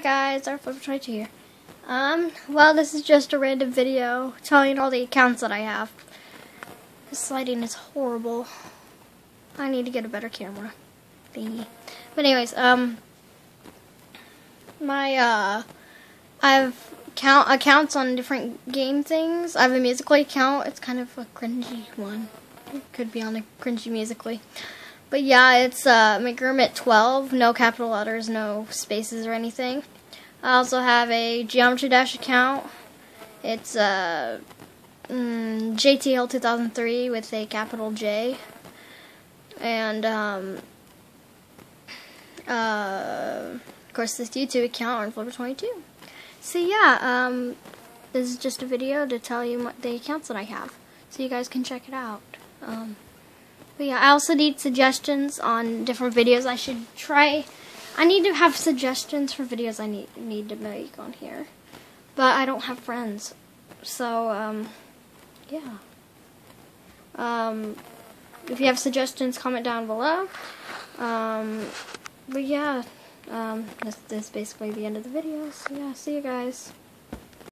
guys, Ardent Flipper 22 here. Um, well, this is just a random video telling all the accounts that I have. This lighting is horrible. I need to get a better camera thingy. But anyways, um, my, uh, I have count accounts on different game things. I have a Musical.ly account. It's kind of a cringy one. It could be on a cringy Musical.ly. But yeah, it's uh, McGurmit12, no capital letters, no spaces or anything. I also have a Geometry Dash account. It's uh, mm, JTL 2003 with a capital J. And, um, uh, of course, this YouTube account Ardent Flipper22. So yeah, um, this is just a video to tell you what the accounts that I have. So you guys can check it out. Um, but yeah, I also need suggestions on different videos I should try. I need to have suggestions for videos I need need to make on here. But I don't have friends. So, um, yeah. Um, if you have suggestions, comment down below. Um, but yeah, um, this, this is basically the end of the video. So yeah, see you guys.